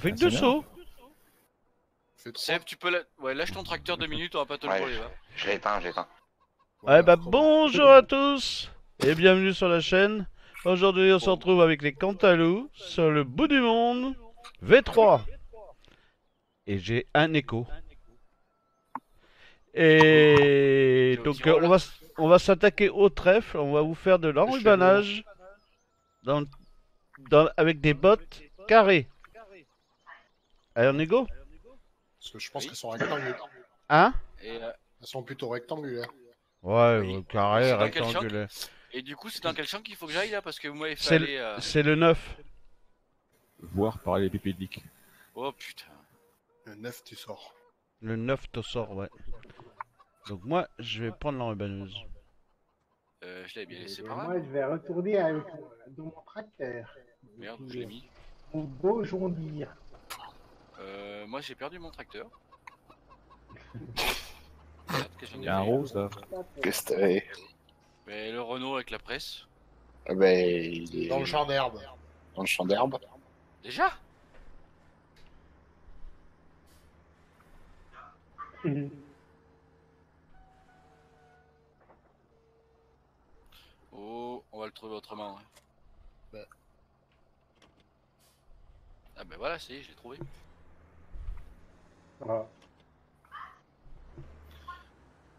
Fait que Ah, deux sauts. Seb, tu peux la... Ouais, lâche ton tracteur deux minutes, on va pas te le Ouais. voler, va. Je l'ai éteint, je l'ai éteint. Ouais bah bonjour à tous et bienvenue sur la chaîne. Aujourd'hui on se retrouve avec les Cantalous sur le bout du monde V3. Et j'ai un écho. Et donc euh, on va s- on va s'attaquer au trèfle, on va vous faire de l'enrubanage dans, dans avec des bottes carrées. Allez on est go Parce que je pense Oui. qu'elles sont rectangulaires. Hein Et, euh, Elles sont plutôt rectangulaires. Ouais, Oui. euh, carré, rectangulaire. et du coup, c'est dans quel champ qu'il faut que j'aille là Parce que vous m'avez fait C'est aller. euh, C'est le 9. Voir par les pépédiques. Oh putain. Le 9, tu sors. Le 9 te sort, ouais. Donc moi, je vais prendre l'enrubaneuse. Euh, je l'avais bien laissé Et par là. moi, je vais retourner avec, dans mon tracteur. Merde, je l'ai mis. Mon beau jondir. Euh, moi, j'ai perdu mon tracteur. Il y a un rose là. Qu'est-ce que t'avais Mais le Renault avec la presse. Ah ben, il est Dans le champ d'herbe. dans le champ d'herbe. Déjà? Oh, on va le trouver autrement. hein. Ouais. Ah ben voilà, c'est, je l'ai trouvé. Voilà.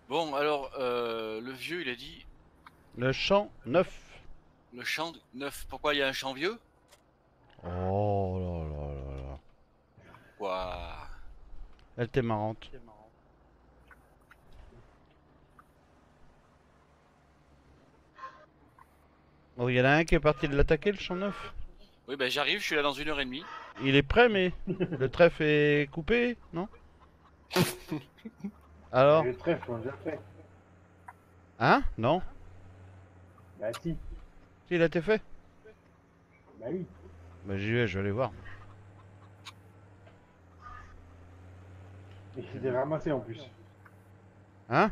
Bon, alors, euh, le vieux, il a dit Le champ 9. le champ neuf. Pourquoi il y a un champ vieux? Oh là là là là. Quoi Elle était marrante. Bon, il y en a un qui est parti de l'attaquer, le champ 9. Oui, ben j'arrive, je suis là dans une heure et demie. Il est prêt, mais le trèfle est coupé, non Alors Le trèfle, on l'a fait. Hein Non Bah si, Si, il a été fait bah oui. Bah j'y vais, je vais aller voir. Et l'ai ramassé en plus. Hein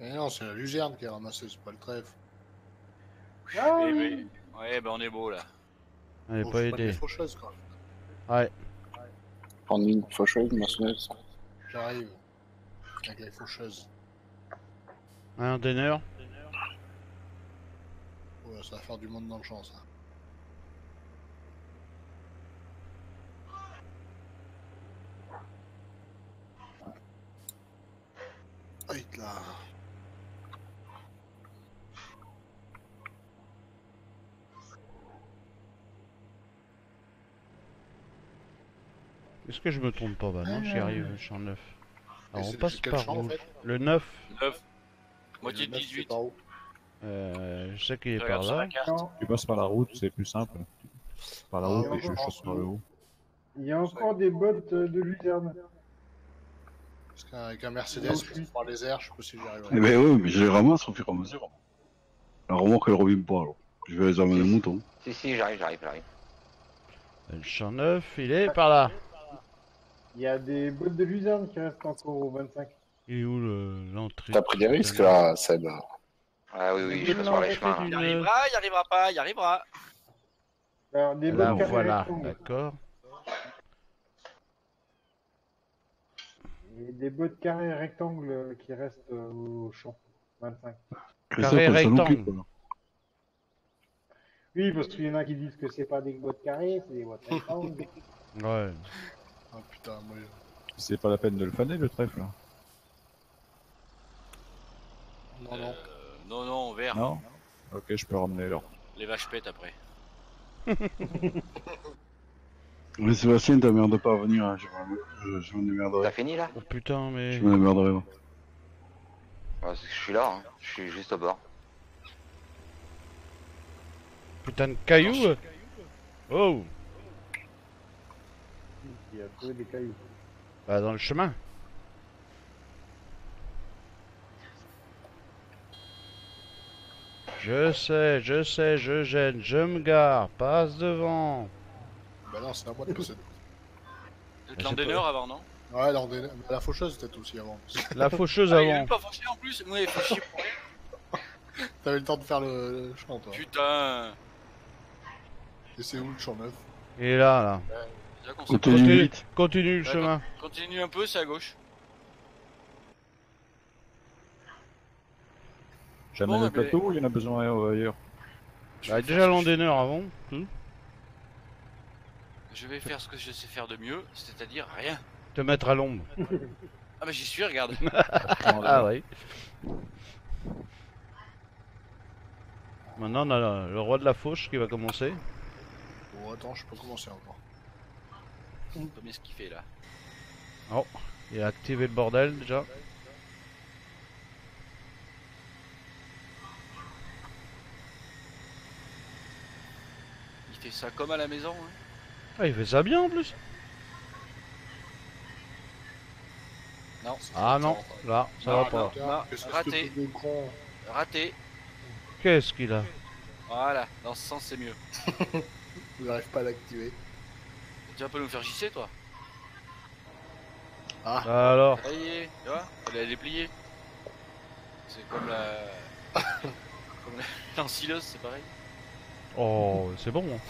est... Non, c'est la luzerne qui a ramassé, c'est pas le trèfle. Ah Eh oui. ben, Ouais, ben on est beau là. Elle Faut est pas des quoi. Ouais. Prendre une faucheuse, une maçonneuse. J'arrive. Avec les faucheuses. Un donneur. Ouais, ça va faire du monde dans le champ, ça. Que je me trompe pas Bah non, j'y arrive, champ 9. Et Alors on passe par champ, en fait Le 9, 9. Moitié de neuf, c'est 18. par où euh, je sais qu'il est Je par là. Tu passes par la route, c'est plus simple. Par la Ah, route et je chasse par le haut. il y a encore des bottes euh, de luzerne. Parce qu'avec un Mercedes, je prendre les airs, je sais pas si j'y Eh arriverai. ben oui, mais je les ramasse au fur et à mesure. La remorque elle revient pas alors. Je vais les amener au mouton. Si, si, j'arrive, j'arrive, j'arrive. Le champ 9, il est par là. Il y a des bottes de luzerne qui restent encore au 25. Il est où le- l'entrée T'as pris des risques là, Seb. Ah oui, oui, je Il passe par les chemins. là. Il arrivera, il arrivera pas, il arrivera. Alors, des Là, bottes carrées voilà, rectangles. d'accord. Et des bottes carrées rectangles euh, qui restent euh, au champ. 25. Christophe, Carré rectangle. Oui, parce qu'il y en a qui disent que c'est pas des bottes carrées, c'est des bottes rectangles. Ouais. Ah putain, moi. C'est pas la peine de le faner le trèfle là. Non, non. Euh, non, non, vert. Non Ok, je peux ramener alors. Les vaches pètent après. Mais Sébastien, t'emmerdes pas à venir, hein, je, je, je me démerderai. T'as fini là Oh putain, mais. Je me démerderai. moi. Ouais, c'est que Je suis là, hein. je suis juste au bord. Putain de cailloux euh. Oh Il y a trouvé des cailloux. Bah dans le chemin. Je sais, je sais, je gêne, je me gare, passe devant. Bah non, c'est à moi de passer. Le Mais clan c'est des pas- Neurs avant, non? Ouais, la, mais la faucheuse peut-être aussi avant. La faucheuse Ah, il est avant. même pas fauché en plus. Moi, il fait chier pour rien. T'avais le temps de faire le, le champ, toi. Putain. Et c'est où le champ neuf? Il est là, là. Déjà qu'on Continue Continue. vite. Continue le chemin. Continue un peu, c'est à gauche. Jamais Bon, le mais- plateau ou il y en a besoin euh, ailleurs Bah, déjà l'endéneur avant. Hmm. Je vais faire ce que je sais faire de mieux, c'est-à-dire rien. Te mettre à l'ombre. Ah mais j'y suis, regarde. Ah ouais. Maintenant on a le- le roi de la fauche qui va commencer. Bon, attends, je peux commencer encore. Comme ce qu'il fait là. Il a activé le bordel déjà. Il fait ça comme à la maison. hein. Ah, il fait ça bien en plus. Non, Ah non, là, ça Non, va pas. Non, raté. raté. Qu'est-ce qu'il a? Voilà, dans ce sens c'est mieux. Vous n'arrivez pas à l'activer. Tu vas pas nous faire gisser toi Ah, Alors Ça y est, tu vois Elle est pliée. C'est comme la. comme la... l'ensileuse, c'est pareil. Oh, c'est bon. hein.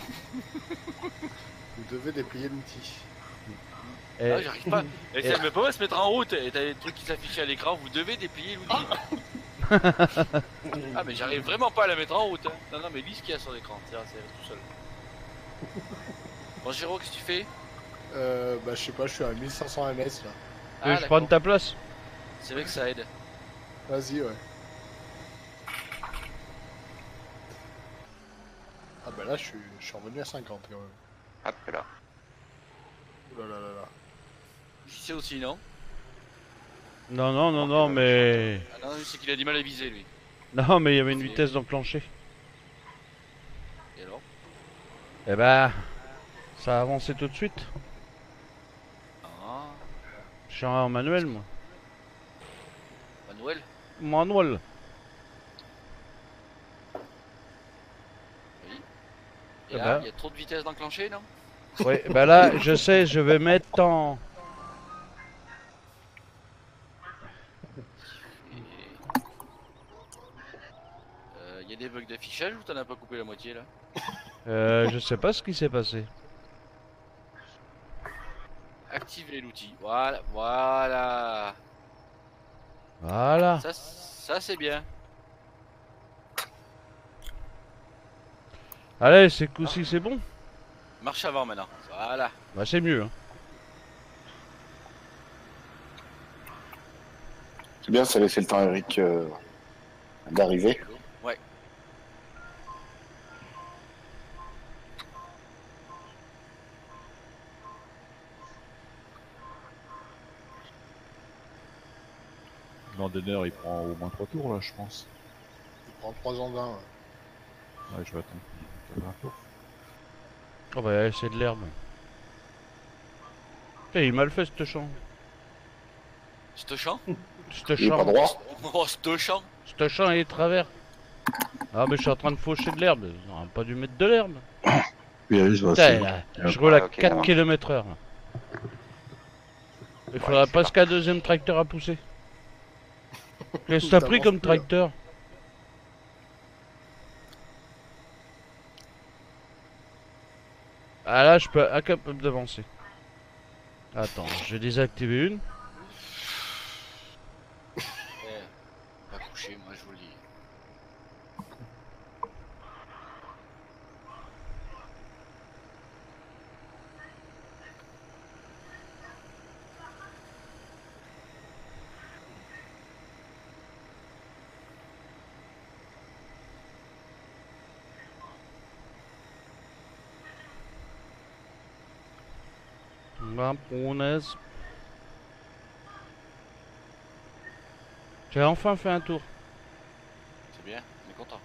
vous devez déplier l'outil. Eh, Ah, j'arrive pas. Et ça me pas se mettre en route et t'as des trucs qui s'affichent à l'écran, vous devez déplier l'outil. ah mais j'arrive vraiment pas à la mettre en route. hein. Non non mais lis ce qu'il y a sur l'écran, c'est tout seul. Bon Giro, qu'est-ce que tu fais? Euh, bah, je sais pas, je suis à 1500 ms là. tu veux Ah que je prenne ta place C'est vrai que ça aide. Vas-y, ouais. Ah, bah là, je suis, je suis revenu à 50 quand même. Hop là. Oh là là là là. J'y sais aussi non? Non, non, non, non, mais... Ah non, c'est qu'il a du mal à viser lui. Non, mais il y avait une vitesse d'enclencher. Et alors? Eh ben, ça a avancé tout de suite. Ah, Je suis en manuel, moi. Manuel Manuel. Oui. Et là, bah. il y a trop de vitesse d'enclencher non? Oui, bah là, je sais, je vais mettre en... Euh, Il y a des bugs d'affichage ou t'en as pas coupé la moitié là? Euh, je sais pas ce qui s'est passé. Activer l'outil. Voilà, voilà. Voilà. Ça, ça c'est bien. Allez, c'est coup-ci, c'est bon. Marche avant maintenant. Voilà. Bah, c'est mieux. hein. C'est bien, ça laissait le temps à Eric euh, d'arriver. Ouais. L'endéneur il prend au moins 3 tours là, je pense. Il prend 3 ans d'un. ouais. Ouais, je vais attendre qu'il un tour. Oh bah, c'est de l'herbe. Eh, il m'a le fait, ce champ. Ce champ Ce Il est pas champ. droit. Oh, ce champ Ce champ est travers. Ah, mais je suis en train de faucher de l'herbe. On aurait pas dû mettre de l'herbe. Oui, allez, c'est Putain, bon. là, Hop. je roule à Ouais, ok, ça 4 marche. km heure. là. Il faudrait c'est presque un deuxième tracteur à pousser. Qu'est-ce que t'as pris comme tracteur Ah là, je peux incapable d'avancer. Attends, je vais désactiver une. Eh, Pas coucher, moi je vous le dis. Punaise. J'ai enfin fait un tour. C'est bien, on est content.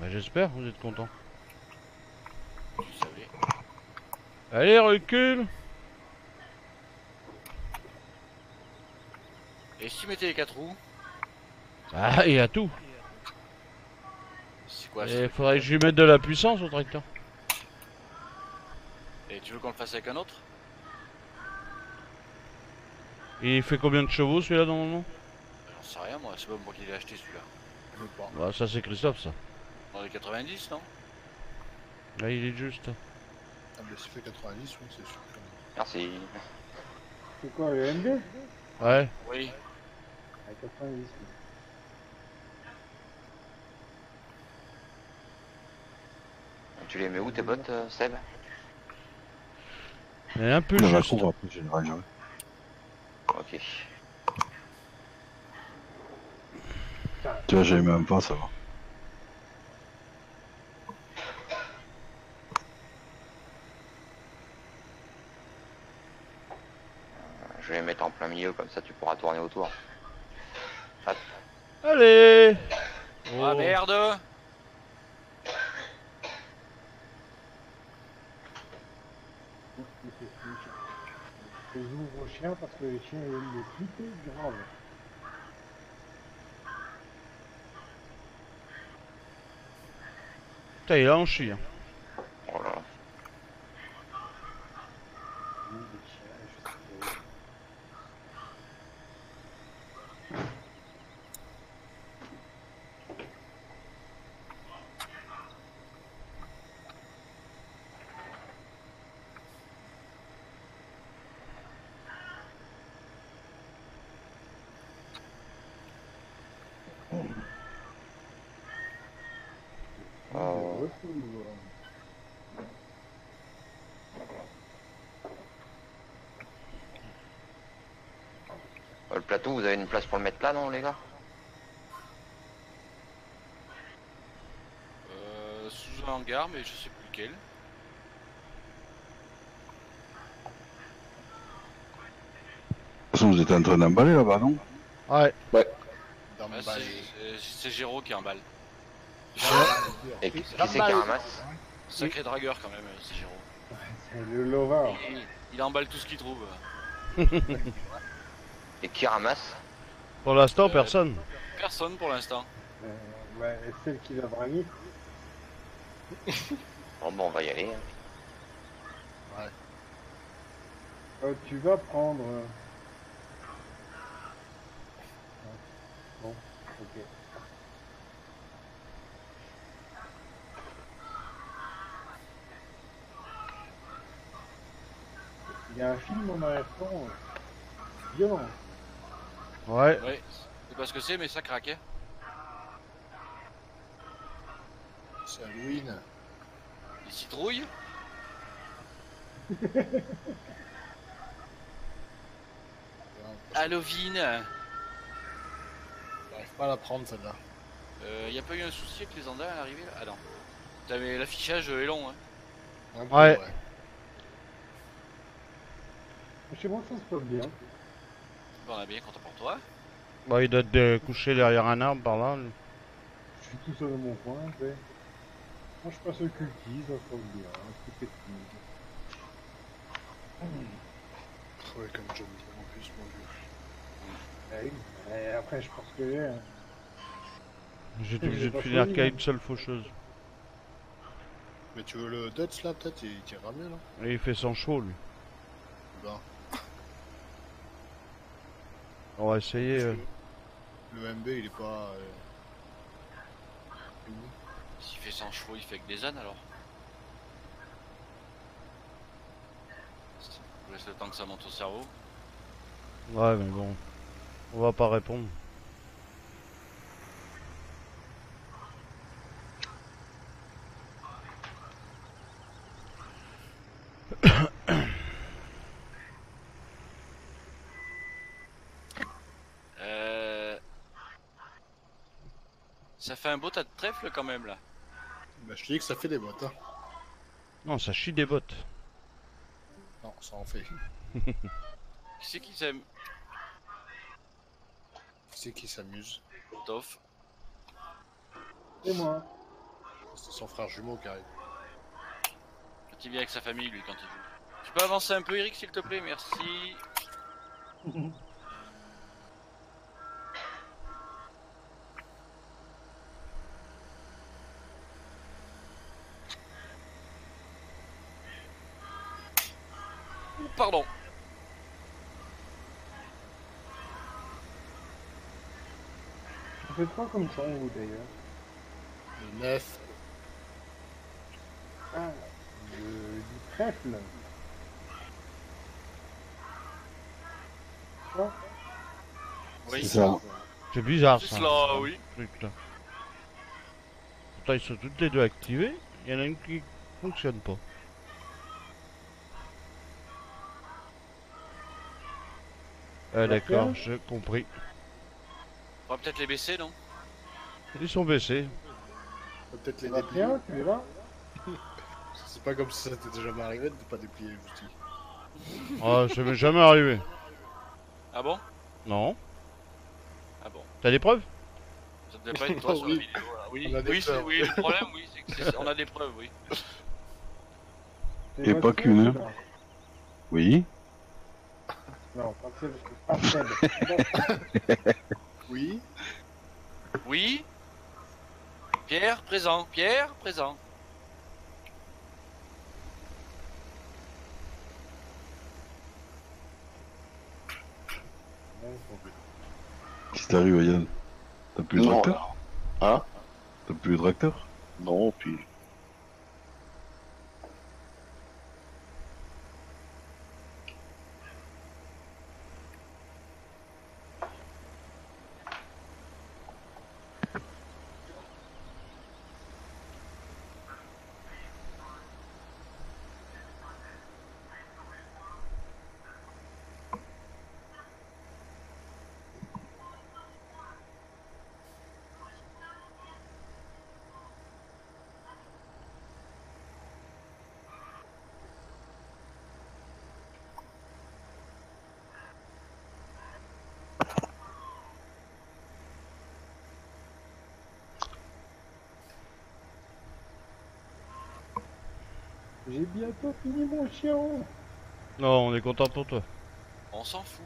Bah, j'espère, vous êtes content. Allez, recule Et si tu mettais les 4 roues? Ah, il y a tout. C'est quoi Il faudrait que je lui mette de la puissance au tracteur. Et tu veux qu'on le fasse avec un autre? Il fait combien de chevaux celui-là normalement? J'en sais rien moi, c'est pas moi qui l'ai acheté celui-là. Bah, ça c'est Christophe ça. Dans les 90 non? Là, il est juste. Ah, mais s'il fait 90, oui, c'est sûr. Merci. C'est quoi le MD Ouais. Oui. À 90. oui. Tu les mets où tes bottes, euh, Seb? Est un peu juste. cour, après, je les rangerai. Ok. Tu vois, j'avais même pas, ça va. Je vais les mettre en plein milieu, comme ça tu pourras tourner autour. Hop. Allez Ah Oh. merde C'est- Je ouvre au chien parce que les chiens viennent de flipper grave. Putain, il a en chie. hein. Oh là là. Oui, les chiens, je sais. Oh. Je retrouve, euh, Vous avez une place pour le mettre là, non, les gars euh, Sous un hangar, mais je sais plus lequel. De toute façon, vous êtes en train d'emballer là-bas, non Ouais. Dans Ah, c'est- Géraud qui emballe. Et qui qui c'est qui ramasse Sacré dragueur quand même, c'est Géraud. C'est le lover. Il, il emballe tout ce qu'il trouve. Et qui ramasse Pour l'instant, Euh, personne. Personne pour l'instant. Euh, ouais, celle qui l'a dragué. Bon, bon, on va y aller. hein. Euh, tu vas prendre. euh, Bon, ok. Il y a un film en arrière-plan violent. Ouais. Ouais, c'est pas ce que c'est, mais ça craque. hein. C'est Halloween. Des citrouilles Halloween J'arrive pas à la prendre celle-là. euh, Y a pas eu un souci avec les andins à l'arrivée là? Ah non. Putain, mais l'affichage est long. Hein. Un peu, Ouais. Chez moi, ça se passe bien. Bon, on est bien content pour toi. Bah, il doit être euh, couché derrière un arbre par là. lui. Je suis tout seul dans mon coin, tu sais. Moi, je passe le culti, ça se passe bien. Tout est fluide. Ouais, comme j'aime bien en plus, mon vieux. Oui. Et après, je pense que j'ai. hein. J'étais J'ai obligé de finir qu'à hein. une seule faucheuse. Mais tu veux le Dutch là, peut-être? Il tirera mieux là Et il fait son chaud, lui. Ben, On va essayer. euh. le MB il est pas. euh, S'il fait 100 chevaux, il fait que des ânes alors. Je laisse le temps que ça monte au cerveau. Ouais, mais bon. On va pas répondre. Euh... Ça fait un beau tas de trèfle quand même là. Bah, je te dis que ça fait des bottes. Hein. Non, ça chie des bottes. Non, ça en fait. Qui c'est qui s'aime C'est qui s'amuse? Toff. C'est moi. C'est son frère jumeau qui arrive. Quand il vient avec sa famille lui quand il joue. Tu peux avancer un peu Eric s'il te plaît, merci. Pardon. On fait quoi comme champ, vous d'ailleurs Le 9. Ah, trèfle. Quoi? Oui, C'est ça. C'est bizarre c'est ça. cela, oui. truc, là. Pourtant ils sont toutes les deux activés. Il y en a une qui fonctionne pas. Ah d'accord, j'ai compris. On va peut-être les baisser, non? Ils sont baissés. On va Peut-être les déplier. tu es là C'est pas comme si ça t'était déjà arrivé de pas déplier les outils. Ah, ça m'est jamais arrivé. Ah bon? Non. Ah bon. T'as des preuves? Ça devait pas être toi sur la Oui. vidéo, là. Oui, On a des oui, c'est- preuves. oui, le problème, oui, c'est que c'est- on a des preuves, oui. Et pas qu'une, hein. Oui. Non, pas Seb, pas Seb. Oui. Oui Pierre, présent. Pierre, présent. Qu'est-ce qui t'arrive, Yann? T'as plus de tracteur? Hein? T'as plus de tracteur? Non, puis. J'ai bientôt fini mon chien. Non, on est content pour toi. On s'en fout.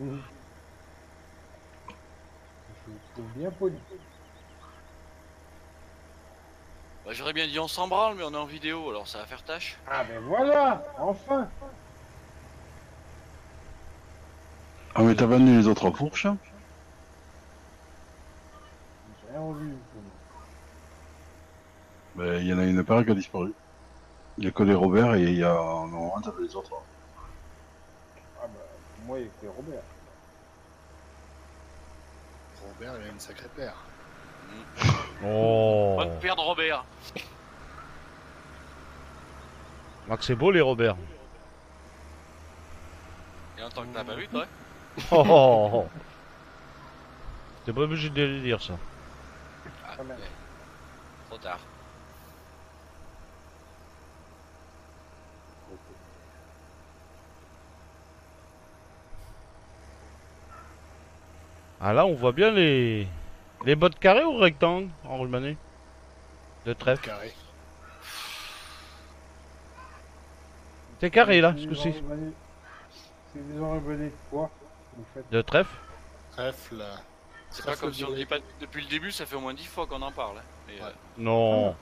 Je trouve bien poli. Bah, J'aurais bien dit on s'en branle, mais on est en vidéo, alors ça va faire tâche. Ah ben voilà, enfin Ah, mais t'as vendu les autres fourches hein J'ai rien vu. Ben, il y en a une paire qui a disparu. Il y a que les Robert et il y a. Non, t'as les autres. Ah bah, moi il fait Robert. Robert, il a une sacrée paire. Oh. Bonne paire de Robert. Max, c'est beau les Robert. Et en tant que t'as pas vu, toi Oh, oh, oh. T'es pas obligé de le dire ça. Ah, même. ouais. Trop tard. Ah là, on voit bien les les bottes carrées ou rectangles en rumané De trèfle. Carré. C'est carré là, C'est ce coup-ci. enrubannés- C'est des de quoi De trèfle Trèfle. C'est pas comme si on dit pas depuis le début, ça fait au moins 10 fois qu'on en parle. hein. Mais, Ouais. euh, Non.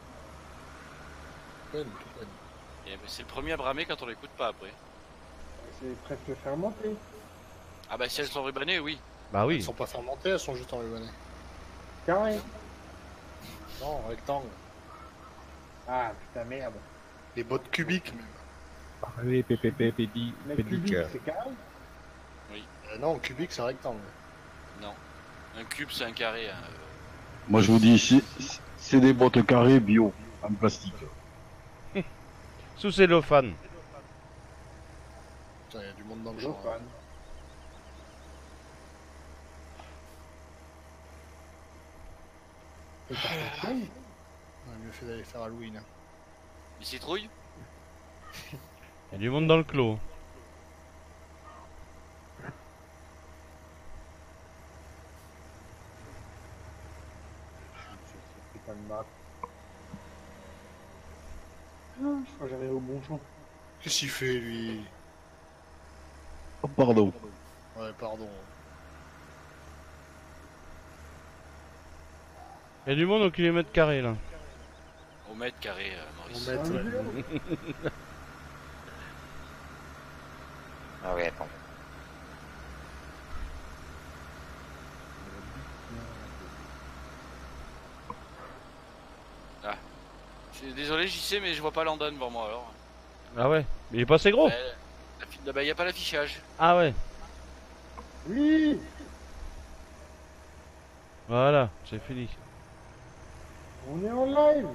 Ben, c'est le premier à bramer quand on l'écoute pas après. C'est presque fermenté. Ah bah si elles sont rubanées, oui. Bah Elles oui. sont pas fermentées, elles sont juste en rubané. Carré. Non, rectangle. Ah putain merde. Les bottes cubiques même. Allez, PPP, pédi, Mais cubique c'est carré. Euh, non, cubique c'est rectangle. Non. Un cube, c'est un carré. hein. Moi, je vous dis, c'est- c'est des bottes carrées bio, en plastique. Sous cellophane. Putain, il y a du monde dans le genre. On a mieux fait d'aller faire Halloween. hein. Des citrouilles Il y a du monde dans le clos. Putain de map. Ah, je crois que j'arrive au bon champ. Qu'est-ce qu'il fait lui? Oh, pardon. Ouais, pardon. Il y a du monde au kilomètre carré là. Au mètre carré, euh, Maurice. met Ah, ouais. oui. Ah oui, attends. Je suis désolé, j'y sais, mais je vois pas Landon devant moi alors. Ah ouais. Mais il est pas assez gros. La fi- Là-bas, y a pas l'affichage. Ah ouais. Oui Voilà, c'est fini. On est en live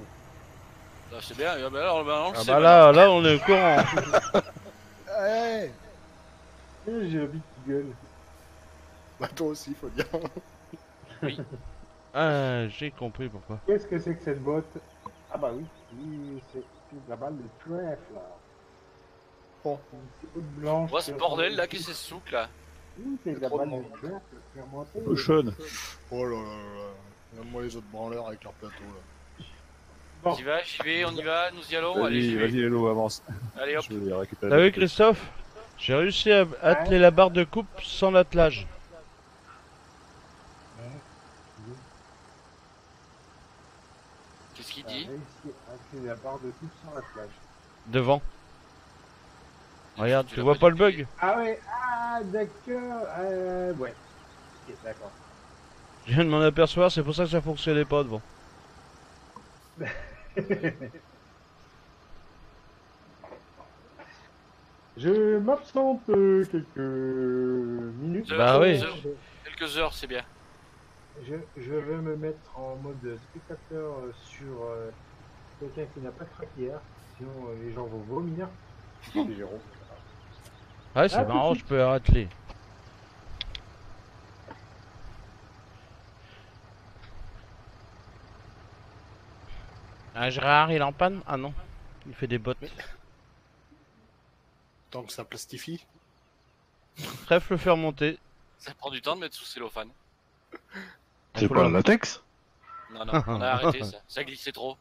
Là, c'est bien. Ah, bah, alors, bah, on le Ah sait, bah là, là, on est au courant. Hey Eh, J'ai la bite qui gueule. Bah toi aussi, faut dire. Ah, j'ai compris pourquoi. Qu'est-ce que c'est que cette botte? Ah bah oui, oui, c'est la balle de trèfle là. Bon. Blanche. Moi, ce bordel là, qu'est-ce que c'est ce souk là Oui, c'est la balle de trèfle fermentée. Oh là là là. Même moi les autres branleurs avec leur plateau là. Bon. J'y vais, j'y vais, on y va, nous y allons. Allez, j'y Vas-y, vais. vas-y, Hello, avance. Allez, hop. T'as vu Christophe? J'ai réussi à atteler la barre de coupe sans l'attelage. Qu'est-ce qu'il dit? réussi à créer la barre de coupe sans la plage. Devant. Regarde, Tu vois pas pas le bug? Ah ouais, ah d'accord, euh, ouais. Ok, d'accord. Je viens de m'en apercevoir, c'est pour ça que ça fonctionnait pas devant. Je m'absente euh, quelques minutes. Euh, Bah oui. Quelques heures, c'est bien. je, je vais me mettre en mode spectateur euh, sur euh, quelqu'un qui n'a pas craqué hier. Sinon, euh, les gens vont vomir. Ouais, c'est Ah, marrant, je peux atteler. Ah, Gérard, il est en panne Ah non, il fait des bottes. Tant que ça plastifie. Bref, le faire monter. Ça prend du temps de mettre sous cellophane. C'est pas la- le latex? Non, non, on a arrêté ça. Ça glissait trop.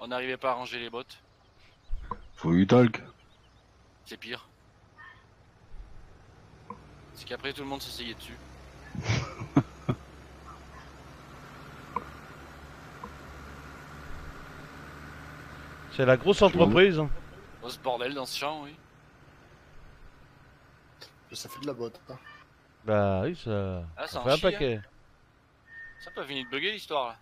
On n'arrivait pas à ranger les bottes. Faut du talc. C'est pire. C'est qu'après tout le monde s'essayait dessus. C'est la grosse entreprise. hein. Oh, ce bordel dans ce champ, oui. Ça fait de la botte. hein. Bah oui, ça, Ah, ça ça fait en un chie, hein. paquet. Ça peut finir de bugger l'histoire là.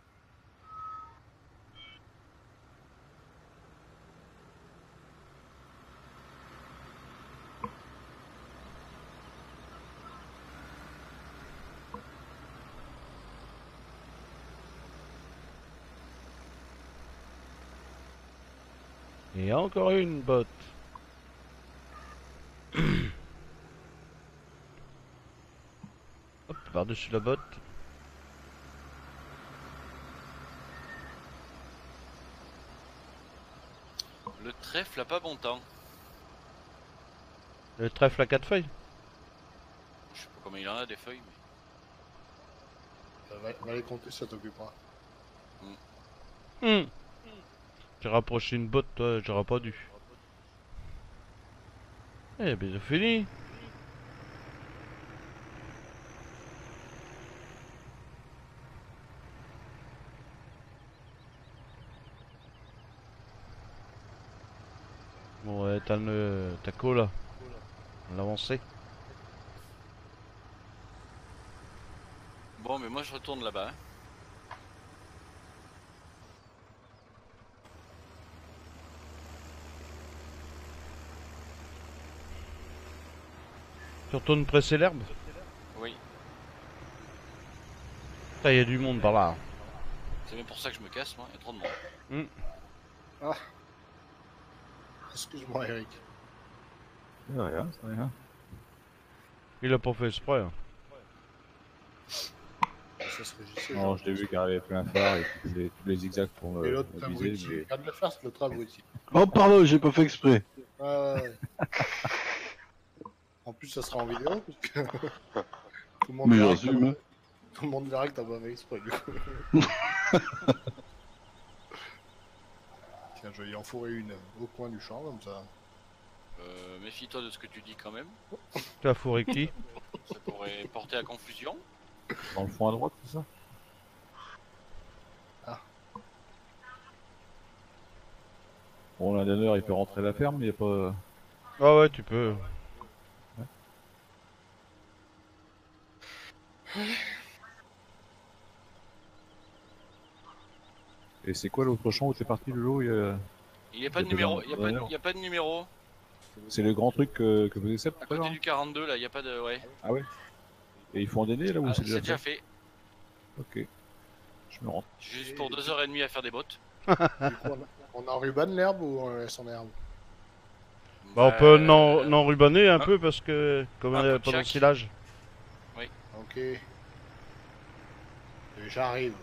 Et encore une botte. Hop, par-dessus la botte. Le trèfle a pas bon temps. Le trèfle à quatre feuilles. Je sais pas combien il en a des feuilles, mais. Euh, Va, va les compter, ça t'occupera. Hmm. J'ai rapproché une botte, toi, j'aurais pas dû. Eh ben, c'est fini. Bon, ouais, t'as le ta cola. L'avancée. Bon, mais moi je retourne là-bas. hein. Tu retournes presser l'herbe Oui. Putain, y a du monde par là. C'est même pour ça que je me casse, moi. Il y a trop de monde. Excuse-moi, Eric. C'est rien, c'est rien. Il a pas fait exprès. hein. Ça se régissait. Non, je l'ai vu qu'il avait plein phare et qu'il faisait tous les zigzags pour me, Et l'autre abruti. mais Regarde le faire, c'est l'autre abruti. Oh pardon, j'ai pas fait exprès. Ouais, ouais, ouais. en plus, ça sera en vidéo. Parce que... tout, le monde Mais verra que hein. tout le monde verra que t'as pas fait exprès, du coup. Tiens, je vais y enfourrer une au coin du champ, comme ça. Euh, méfie-toi de ce que tu dis quand même. Tu as fourré qui? Ça pourrait porter à confusion. dans le fond à droite, c'est ça? Ah. Bon, l'un il peut rentrer à la ferme, il n'y a pas. Ah ouais, tu peux. Et c'est quoi l'autre champ où t'es parti, il y a... Il n'y a pas de Il pas numéro. de- Il y a pas, de- non. il y a pas de numéro. C'est le grand truc que, que faisait Seb À côté du 42 là, il n'y a pas de. Ouais. Ah ouais Et ils font en aîné là ou Ah, c'est c'est déjà, déjà fait? fait. Ok. Je me rends. Juste pour 2h30 à faire des bottes. Du coup, on, on enrubane l'herbe ou on la laisse en herbe? Bah, on peut Euh, rubaner un un- peu parce que, comme de pendant le silage. Ok. Et J'arrive.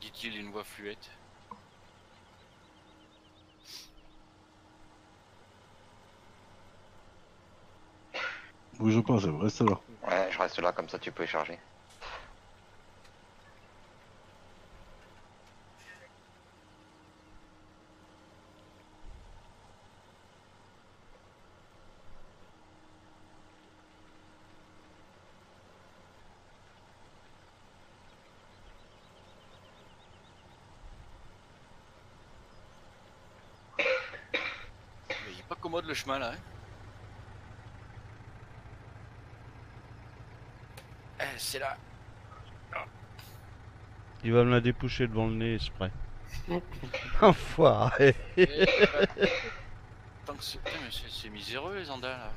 Dit-il d'une voix fluette. Bouge pas, reste là. Ouais, je reste là, comme ça tu peux écharger. Chemin là. Hein. Eh, c'est là. Il va me la dépoucher devant le nez exprès. Enfoiré. Bah, Tant que c'est. C'est c'est miséreux les andals là.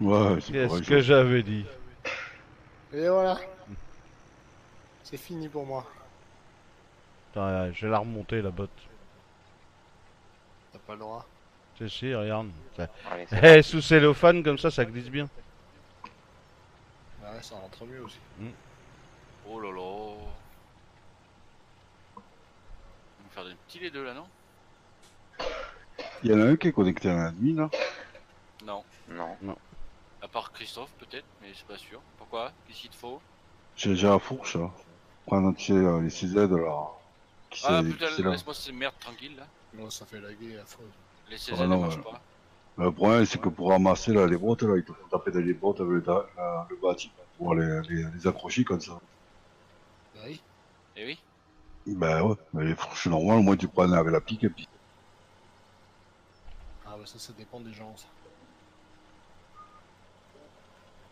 Ouais, c'est Qu'est-ce pareil. que j'avais dit Et voilà. C'est fini pour moi. Attends, je vais la remonter la botte. T'as pas le droit. C'est si, regarde. Ça- Allez, Eh, sous cellophane comme ça, ça glisse bien. Ouais, ça rentre mieux aussi. Oh là là. On va faire des petits les deux là, non? Il y en a un qui est connecté à un admin là. Non. Non. À part Christophe peut-être, mais c'est pas sûr. Pourquoi? Qu'est-ce qu'il te faut? J'ai déjà la fourche là. Tu sais, euh, les CZ là. Qui Ah putain, laisse-moi ces merdes tranquilles là. Non, ça fait laguer la faute. Les Ah ne marchent pas. Le problème c'est que pour ramasser là, les bottes là, il te faut taper dans les bottes avec le, la- le bâti pour les, les, les accrocher comme ça. Bah oui. Eh oui. Ben ouais, mais les fourches normales, moi tu prends avec la pique et puis. Ah bah ça, ça dépend des gens. Ça.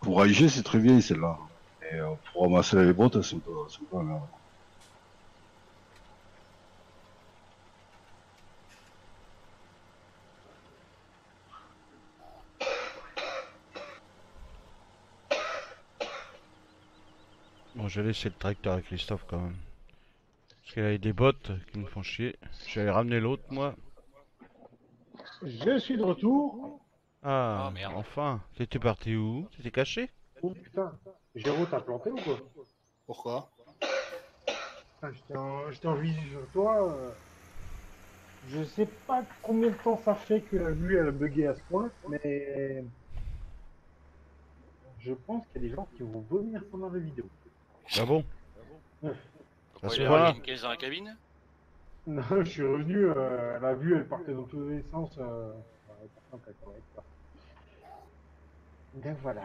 Pour AIG c'est très vieille celle-là. Et euh, pour ramasser les bottes, c'est un peu, c'est un peu la merde. Bon, je vais laisser le tracteur à Christophe quand même. Parce qu'il a des bottes qui me font chier. Je vais aller ramener l'autre, moi. Je suis de retour. Ah, Oh, merde. enfin. T'étais parti où? T'étais caché? Oh putain. Géraud, t'as planté ou quoi? Pourquoi? Putain, J'étais en, en visu sur toi. euh. Je sais pas combien de temps ça fait que la vue elle a bugué à ce point, mais je pense qu'il y a des gens qui vont vomir pendant la vidéo. Ah bon Pourquoi il y a point-là une caisse dans la cabine Non, je suis revenu, euh, la vue elle partait dans tous les sens. Euh... Donc voilà.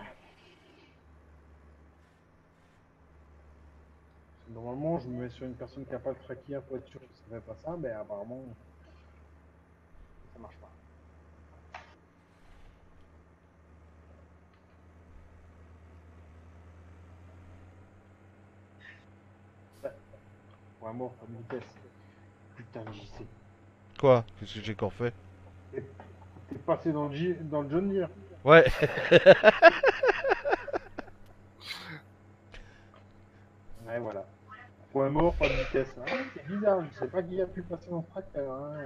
Normalement, je me mets sur une personne qui n'a pas le tracking pour être sûr que ça fait pas ça, mais apparemment, ça marche pas. Ouais. Pas de vitesse. Putain, de JC. Quoi? Qu'est-ce que j'ai encore fait? T'es passé dans le, dans le John Deere. Ouais. Ouais, voilà. Point mort, pas de vitesse. Ah, c'est bizarre, je sais pas qui a pu passer ce tracteur. Hein.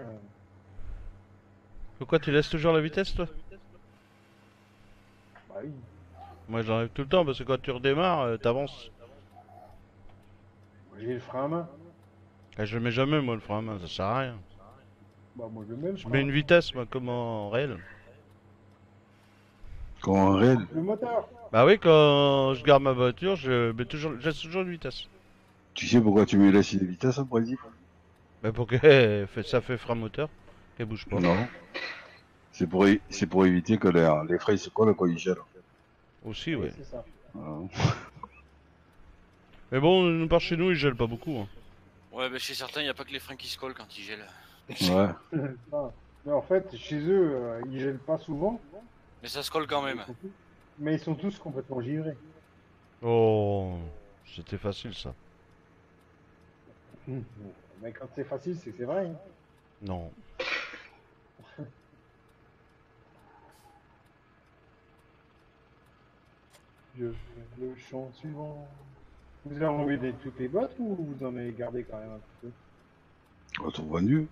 Pourquoi tu laisses toujours la vitesse, toi? Bah oui. Moi, j'enlève tout le temps parce que quand tu redémarres, euh, t'avances. J'ai le frein à main. Ah, je le mets jamais, moi, le frein à main, ça sert à rien. Bah moi je mets le Je mets une vitesse, moi, comme en réel. Comme un réel. Le moteur. Bah oui, quand je garde ma voiture, je mets toujours, laisse toujours une vitesse. Tu sais pourquoi tu me laisses une vitesse en principe? Bah pour que ça fait frein moteur, qu'elle bouge pas. Non. C'est pour, é- c'est pour éviter que les, les freins se collent quand ils gèlent. Aussi, ouais. C'est ça. Voilà. Mais bon, nous par chez nous, ils gèlent pas beaucoup. Hein. Ouais, bah chez certains, il n'y a pas que les freins qui se collent quand ils gèlent. Ouais. Mais en fait, chez eux, euh, ils gèlent pas souvent. Mais ça se colle quand même. Mais ils sont tous complètement givrés. Oh, c'était facile ça. Hum. Mais quand c'est facile, c'est que c'est vrai. hein. Non. Je fais le chant suivant. Vous avez enlevé des- toutes les bottes ou vous en avez gardé quand même un petit peu On trouve vendu.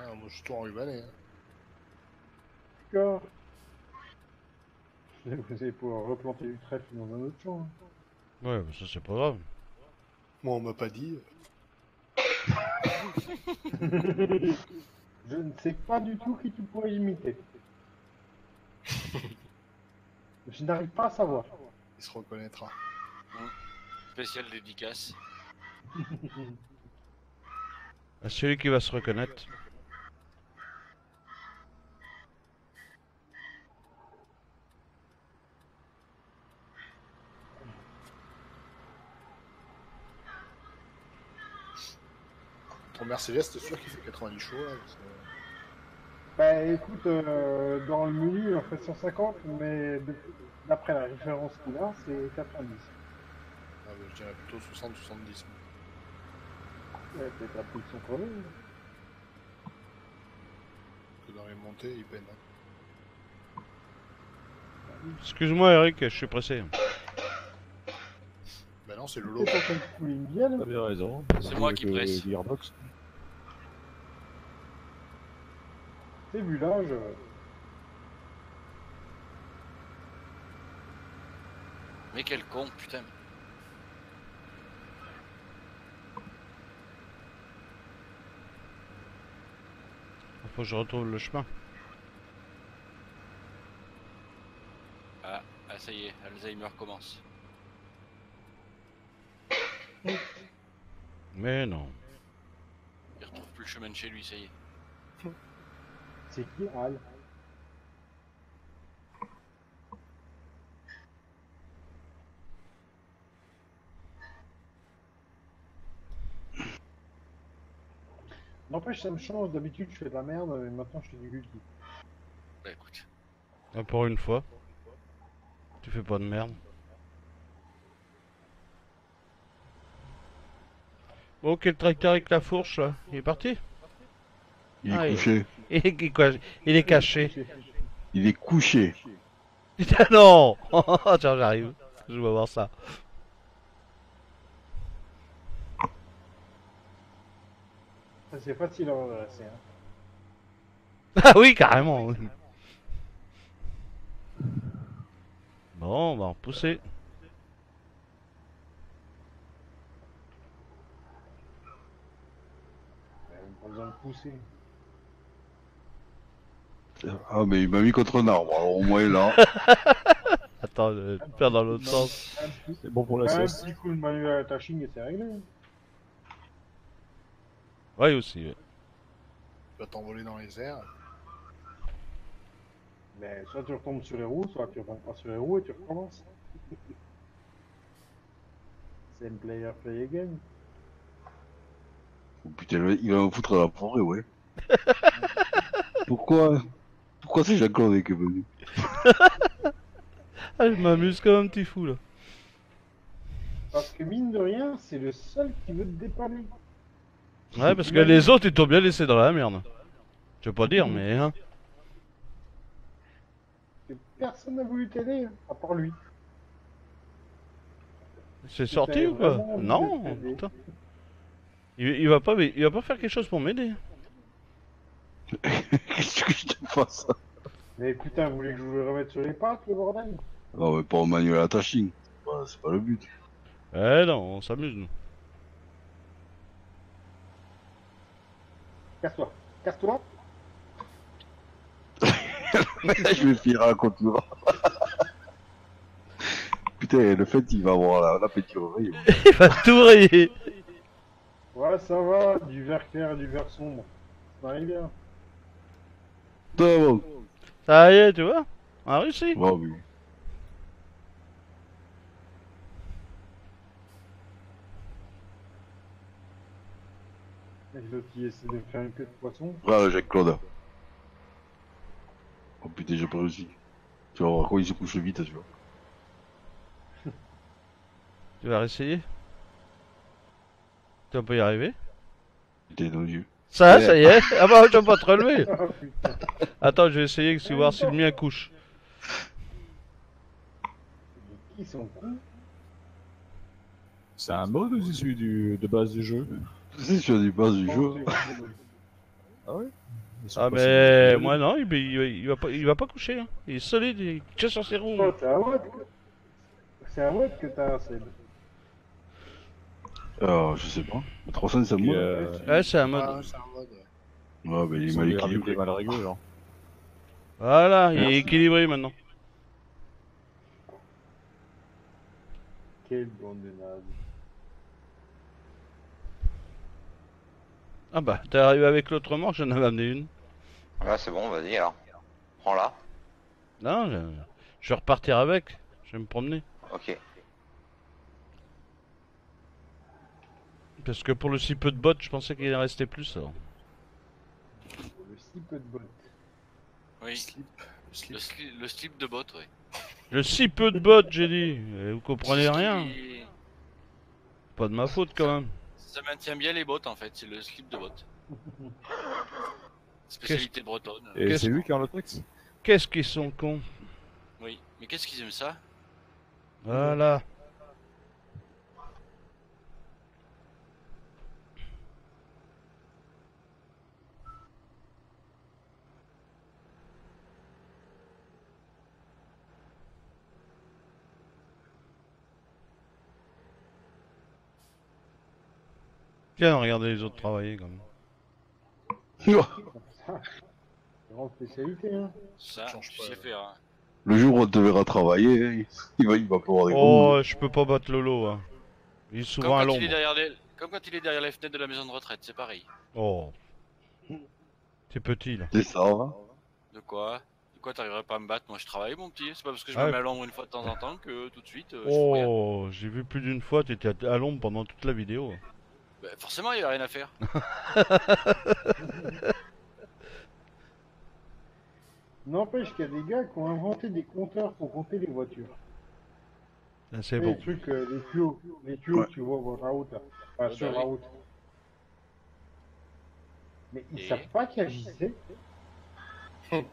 Ah, moi je suis tout enrubanné. Hein. D'accord. Vous allez pouvoir replanter du trèfle dans un autre champ. hein. Ouais, bah ça c'est pas grave. Moi on m'a pas dit. Je ne sais pas du tout qui tu pourrais imiter. Je n'arrive pas à savoir. Il se reconnaîtra. Spécial dédicace. Ah, Celui qui va se reconnaître. Ton Mercedes, t'es sûr qu'il fait 90 chevaux là parce que- Bah écoute, euh, dans le menu, on fait 150, mais d'après la référence qu'il a, c'est 90. Je dirais plutôt 60-70. Ouais, peut-être la production chrono. Que dans les montées, il peine. hein. Excuse-moi Eric, je suis pressé. Bah non, c'est Lolo. Pour. T'as bien raison. C'est moi qui euh, presse. Gearbox. C'est vu l'âge. Mais quel con, putain. Faut que je retrouve le chemin. Ah, ah, ça y est, Alzheimer commence. Mais non. Il retrouve plus le chemin de chez lui, ça y est. C'est qui Al N'empêche, ça me change. D'habitude, je fais de la merde, et maintenant, je fais du gulki. Bah écoute. Ah, pour une fois. Tu fais pas de merde. Bon, quel tracteur avec la fourche là Il est parti? Il est Ah, couché. il est, il- quoi, il est caché. Il est couché. Putain, non Tiens, j'arrive. Je vais voir ça. C'est facile à redresser. Hein. Ah oui, carrément. oui. Bon, on va en pousser. Il pas besoin de pousser. Ah, mais il m'a mis contre un arbre. Alors au moins là. Attends, je vais faire dans l'autre sens. C'est bon pour la un sauce. petit coup de manuel attaching et c'est réglé. Oui, aussi. ouais. Tu vas t'envoler dans les airs. Mais soit tu retombes sur les roues, soit tu retombes pas sur les roues et tu recommences. Same player, play again. Oh, putain, il va me foutre à la forêt, ouais. Pourquoi? Pourquoi c'est qui est venu? Ah, je m'amuse comme un petit fou là. Parce que mine de rien, c'est le seul qui veut te dépanner. Ouais, parce que les autres, ils t'ont bien laissé dans la merde. Je veux pas dire, mais hein. Personne n'a voulu t'aider, à part lui. C'est sorti ou quoi? Non, putain. Il, il va pas, il va pas faire quelque chose pour m'aider. Qu'est-ce que je te fasse Mais putain, vous voulez que je vous le remette sur les pattes, le bordel? Non, mais pas au manuel attaching. C'est pas, c'est pas le but. Eh non, on s'amuse nous. Casse-toi, casse-toi. je vais finir la concurrence. Putain, le fait, il va avoir la, la péturerie. Il va tout rayer. Ouais, ça va, du vert clair et du vert sombre. Ça arrive bien. Ça y est, tu vois? On a réussi. Oui. Et l'autre qui essaie de faire une queue de poisson. Voilà, Jacques-Claude. Oh putain, j'ai pas réussi. Tu vas voir quand il se couche vite, tu vois. Tu vas réessayer? Tu vas pas y arriver? T'es dans le yeux. Ça, Ouais. ça y est Ah bah, je vais pas te relever Ah putain. Attends, je vais essayer de voir si le mien couche. Sont C'est un mode ou c'est celui du, de base du jeu? C'est sur du base du jeu. Ils sont Ah pas mais si- moi non, il, il, il va pas, il va pas coucher. hein. Il est solide, il tient sur ses roues. Oh, c'est un. C'est un watt que t'as, Seb. Alors, je sais pas. 300 c'est Puis, moi. euh, Ouais, c'est un mode. Ah, c'est un mode. ouais. Ouais, bah il est mal équilibré. mal réglés, genre. Voilà, il est équilibré maintenant. Quelle bande de nazes. Ah bah, t'es arrivé avec l'autre remorque, j'en avais amené une. Là, c'est bon, vas-y alors. Prends-la. Non, je, je vais repartir avec. Je vais me promener. Ok. Parce que pour le si peu de bottes, je pensais qu'il en restait plus. alors. Le si peu de bottes. Oui, Slip. Le slip. le, sli- le slip de botte, oui. Le si peu de bottes, j'ai dit. Vous comprenez rien. Pas de ma faute quand même. Ça maintient bien les bottes en fait, c'est le slip de botte. Spécialité bretonne. Et Qu'est-ce- c'est lui qui a le texte Qu'est-ce qu'ils sont cons? Oui, mais qu'est-ce qu'ils aiment ça? Voilà. Tiens, regardez les autres travailler quand même. Ça, grande spécialité, hein. Ça, Change tu pas, sais là. faire. hein. Le jour où on te verra travailler, il va, il va pas avoir des gros. Oh, je peux pas battre Lolo. Hein. Il est souvent à l'ombre. les... Comme quand il est derrière les fenêtres de la maison de retraite, c'est pareil. Oh. T'es petit là. C'est ça, hein De quoi? De quoi t'arriverais pas à me battre? Moi je travaille mon petit, c'est pas parce que je Ah me mets à l'ombre une fois de temps en temps que tout de suite euh. Oh, j'ai vu plus d'une fois, t'étais à l'ombre pendant toute la vidéo. Bah, forcément il y a rien à faire. N'empêche qu'il y a des gars qui ont inventé des compteurs pour compter les voitures. Ah, C'est Les bon. trucs, euh, les tuyaux, les tuyaux Ouais. que tu vois sur la route, là. Enfin, Ouais, sur bah la oui. route. Mais ils Et savent pas qu'il y a JC.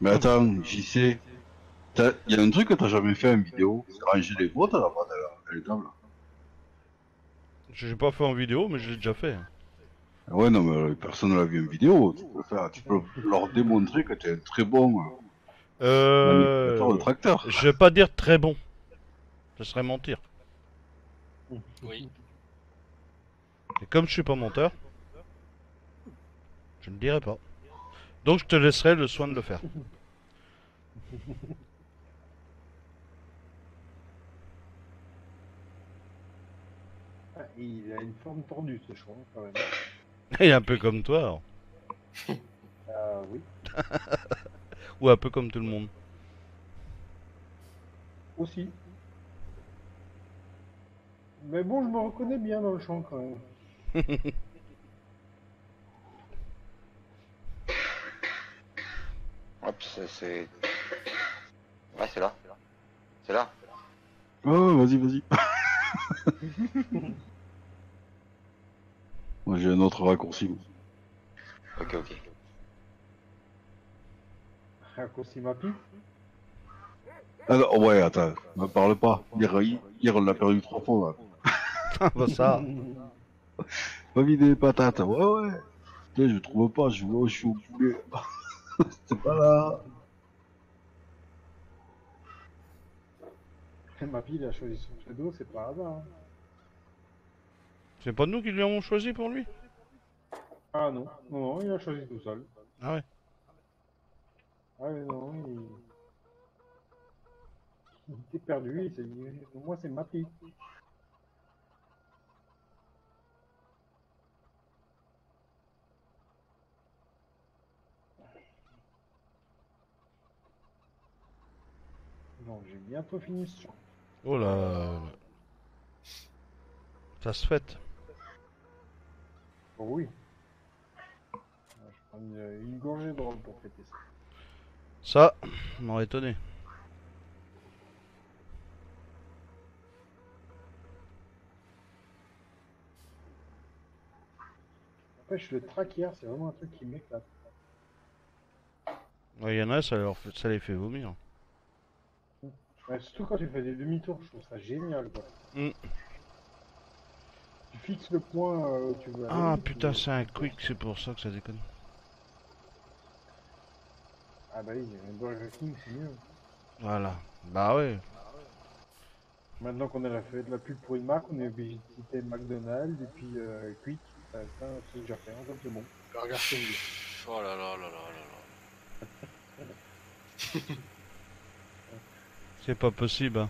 Mais attends, j'y sais. T'as- Il y a un truc que t'as jamais fait en vidéo, c'est ranger les boîtes à la bas à la table. J'ai pas fait en vidéo, mais je l'ai déjà fait. Ouais, non, mais personne ne l'a vu en vidéo. Tu peux, faire, tu peux leur démontrer que t'es un très bon euh, de Euh... tracteur. Je vais pas dire très bon. Ce serait mentir. Oui. Et comme je suis pas monteur, je ne dirai pas. Donc je te laisserai le soin de le faire. Ah, et il a une forme tordue, ce chouin, quand même. Il est un peu comme toi, alors. Ah oui. ou un peu comme tout le monde. Aussi. Mais bon, je me reconnais bien dans le champ, quand même. Hop, c'est. c'est- Ouais, c'est là. C'est là. Ouais, ouais, vas-y, vas-y. Moi, j'ai un autre raccourci. Ok, ok. Raccourci ma pipe. Alors, oh, ouais, attends, me parle pas. Hier, hier on l'a perdu trois fois. là. Ah bah ça. Pas les patates. Ouais, ouais. Putain, je trouve pas, je vois, je suis au poulet. C'est pas là. ma fille, il a choisi son pseudo, c'est pas hasard. hein. C'est pas nous qui lui avons choisi pour lui Ah non, non, non, il a choisi tout seul. Ah ouais. Ah ouais, non, il... il était perdu, il moi c'est ma fille. Donc j'ai bientôt fini ce. Oh là. Ça se fête. Oh oui. Ah, Je prends une, une gorgée de rhum pour fêter ça. Ça, m'aurait étonné. N'empêche, le traquière, c'est vraiment un truc qui m'éclate. Ouais, il y en a, ça, leur fait- ça les fait vomir. Ouais, surtout quand tu fais des demi-tours, je trouve ça génial quoi. Mm. Tu fixes le point euh, où tu veux aller. Ah putain, c'est un quick, c'est pour ça que ça déconne. Ah bah oui, un Burger King c'est mieux. Voilà. Bah ouais. Maintenant qu'on a la fait de la pub pour une marque, on est obligé de citer McDonald's et puis euh, Quick. Ça, ça c'est déjà fait, hein, c'est bon. Burger King. Oh là là là là là là. C'est pas possible. hein.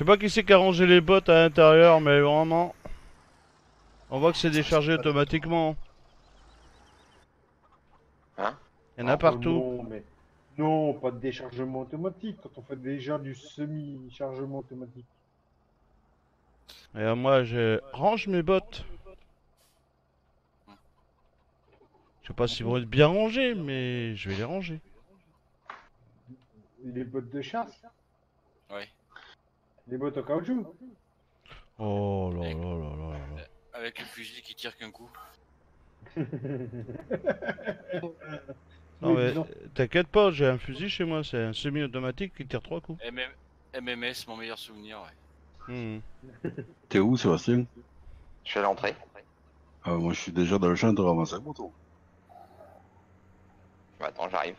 Je sais pas qui c'est qui a rangé les bottes à l'intérieur, mais vraiment. On voit que c'est déchargé automatiquement. Hein Il y en a Ah, partout. Non, mais... non, pas de déchargement automatique. Quand on fait déjà du semi-chargement automatique. Et euh, moi, je range mes bottes. Je sais pas s'ils vont être bien rangés, mais je vais les ranger. Les bottes de chasse, Ouais. Les bottes en caoutchouc. Oh là là là là là. Avec le fusil qui tire qu'un coup. Non Mais t'inquiète pas, j'ai un fusil chez moi, c'est un semi-automatique qui tire trois coups. MM... MMS, mon meilleur souvenir, ouais. Hmm. T'es où, Sébastien? Je suis à l'entrée. Ah, Moi, je suis déjà dans le champ de ramasser la moto. Bah, attends, j'arrive.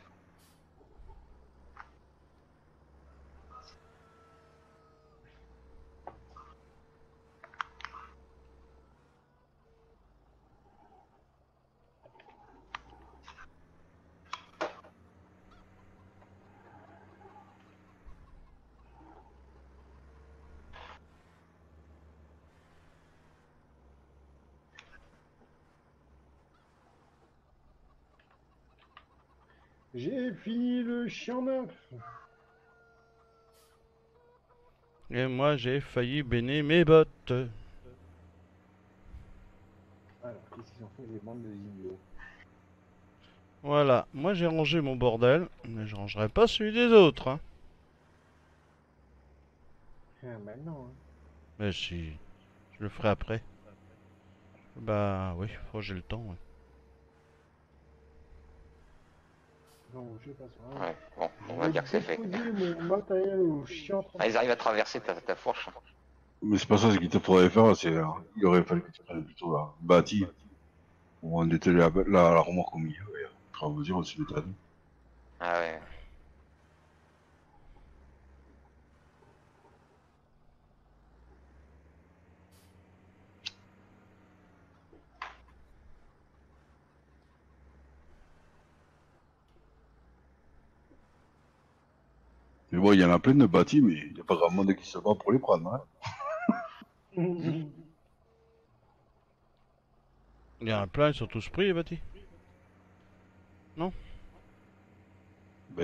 J'ai fini le chien neuf. Et moi j'ai failli béner mes bottes. Alors, qu'est-ce qu'ils ont fait les bandes de idiots Voilà, moi j'ai rangé mon bordel, mais je rangerai pas celui des autres. Hein. Ah bah non. Hein. Mais si, je le ferai après. Bah oui, faut que j'ai le temps. ouais. Non, je sais pas ça. Ouais, bon, on va dire que c'est fait. Ah, ils arrivent à traverser ta, ta fourche. Mais c'est pas ça ce qu'il te faudrait faire, c'est. euh, Il aurait fallu que tu prennes plutôt la bâtie. Ou on était la, la, la remorque au milieu, et au fur et à mesure, se l'étonne. Ah ouais. Bon, il y en a plein de bâtis, mais il n'y a pas grand monde qui se bat pour les prendre. Hein. Il y en a plein, ils sont tous pris les bâtis. Ben,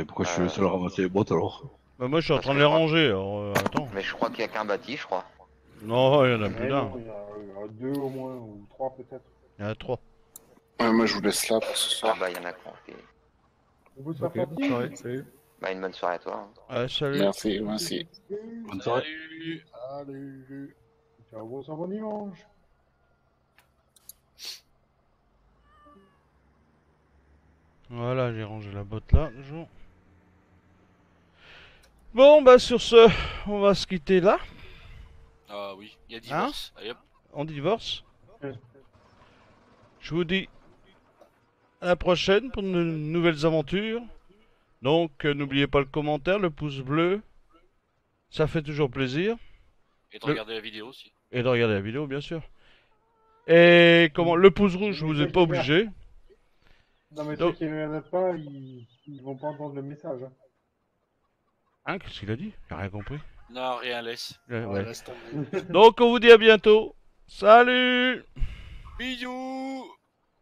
pourquoi je suis le seul à ramasser les bottes alors? Bah moi je suis en train de les ranger, alors euh, attends. Mais je crois qu'il y a qu'un bâti, je crois. Non, il y en a plus d'un. non, Il y, en a deux au moins, ou trois peut-être. Il y en a trois. Ouais, moi, je vous laisse là pour ce Ah soir. bah, il y en a quoi. On peut se Bah, une bonne soirée à toi. hein. Salut. Merci, merci. Bonne soirée. Salut Salut. Ciao, bonsoir, bon dimanche. Voilà, j'ai rangé la botte là. toujours. Bon, bah sur ce, on va se quitter là. Ah oui, il y a divorce. Allez hop. On divorce. Ouais. Je vous dis à la prochaine pour de nouvelles aventures. Donc, euh, n'oubliez pas le commentaire, le pouce bleu. Ça fait toujours plaisir. Et de Le- regarder la vidéo aussi. Et de regarder la vidéo, bien sûr. Et comment le pouce rouge, je vous ai pas obligé. Non, mais Donc- ceux qui ne regardent pas, ils... ils vont pas entendre le message. hein. Hein, qu'est-ce qu'il a dit? J'ai rien compris. Non, rien laisse. Ouais, Ouais, ouais. laisse tomber. Donc, on vous dit à bientôt. Salut Bisous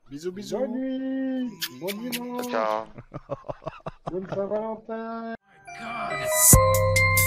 Bisous, bisous. Bonne nuit, bon dimanche, Ciao. Une parenthèse. Oh my God.